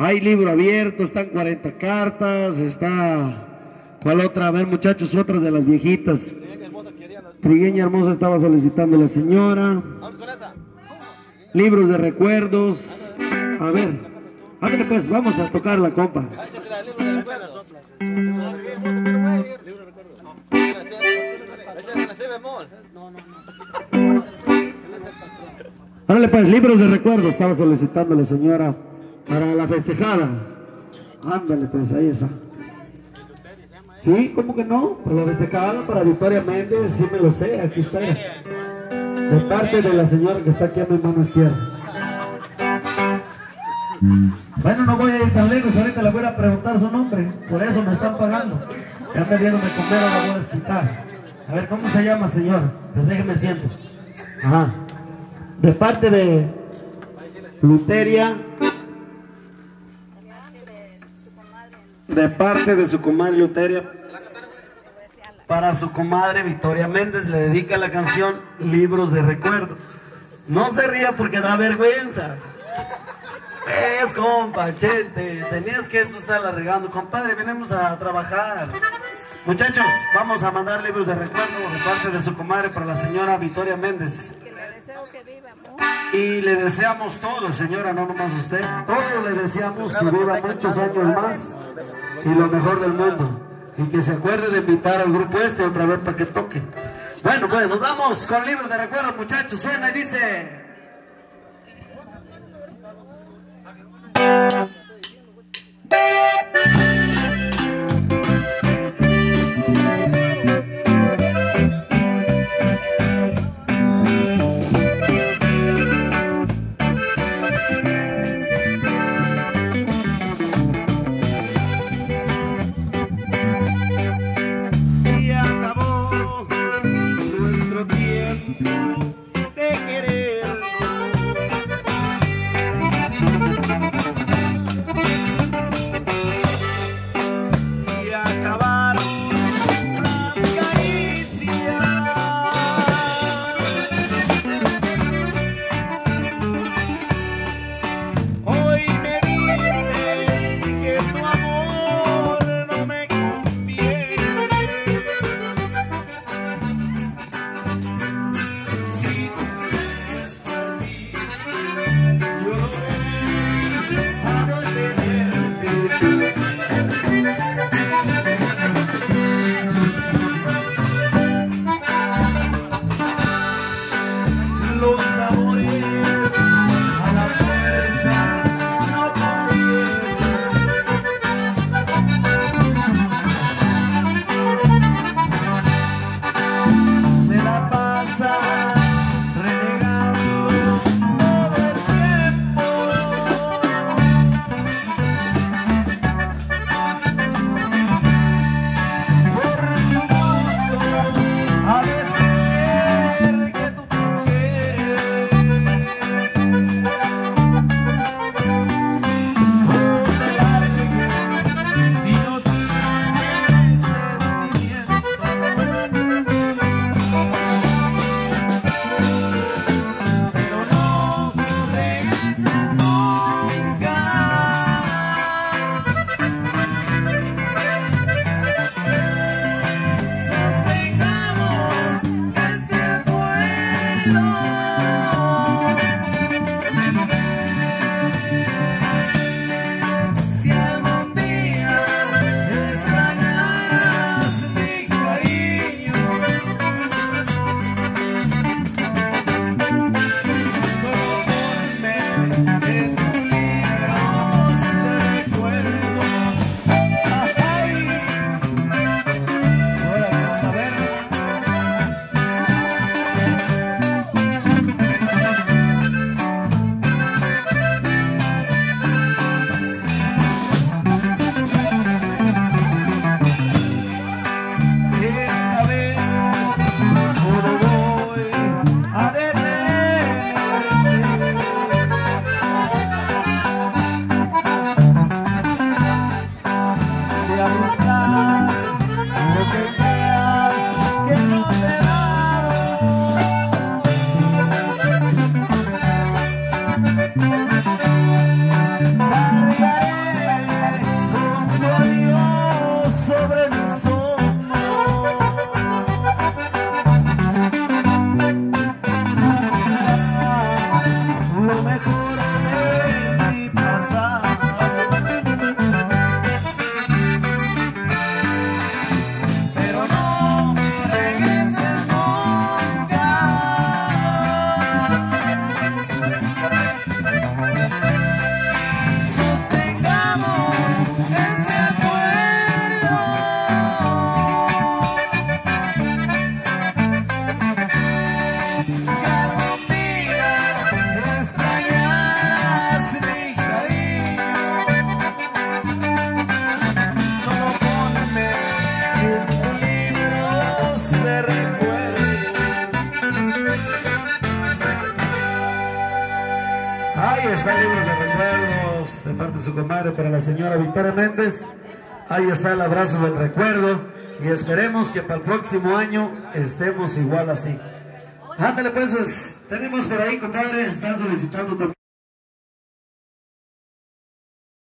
Hay libro abierto, están 40 cartas, está... ¿Cuál otra? A ver muchachos, otras de las viejitas. Trigueña Hermosa estaba solicitando la señora. Libros de recuerdos. A ver, ándale pues, vamos a tocar la compa. Ándale pues, libros de recuerdos estaba solicitando la señora para la festejada. Ándale pues, ahí está. Sí, ¿cómo que no? Para la festejada, para Victoria Méndez, sí me lo sé, aquí está. De parte de la señora que está aquí a mi mano izquierda. Bueno, no voy a ir tan lejos, ahorita le voy a preguntar su nombre, por eso me están pagando. Ya me dieron de comer, ahora voy a explicar. A ver, ¿cómo se llama, señor? Pues déjeme siento. Ajá. De parte de Luteria. De parte de su comadre Luteria. Para su comadre Victoria Méndez le dedica la canción Libros de Recuerdo. No se ría porque da vergüenza. Es compa, chente, tenías que eso estarla regando. Compadre, venimos a trabajar. Muchachos, vamos a mandar libros de recuerdo de parte de su comadre para la señora Victoria Méndez. Y le deseamos todos, señora, no nomás usted, todos le deseamos que viva muchos años más y lo mejor del mundo. Y que se acuerde de invitar al grupo este otra vez para que toque. Bueno, pues nos vamos con libros de recuerdo, muchachos. Suena y dice... está de recuerdos de parte de su comadre para la señora Victoria Méndez. Ahí está el abrazo del recuerdo y esperemos que para el próximo año estemos igual así. Ándale pues, pues tenemos por ahí, compadre, están solicitando también.